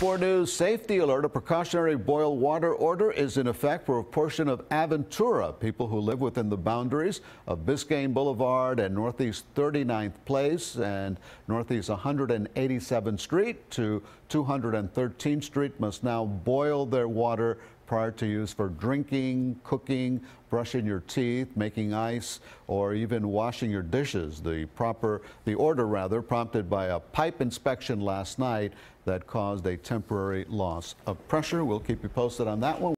4 News safety alert. A precautionary boil water order is in effect for a portion of Aventura. People who live within the boundaries of Biscayne Boulevard and Northeast 39th Place and Northeast 187th Street to 213th Street must now boil their water prior to use for drinking, cooking, brushing your teeth, making ice, or even washing your dishes. The proper, the order rather, prompted by a pipe inspection last night that caused a temporary loss of pressure. We'll keep you posted on that one.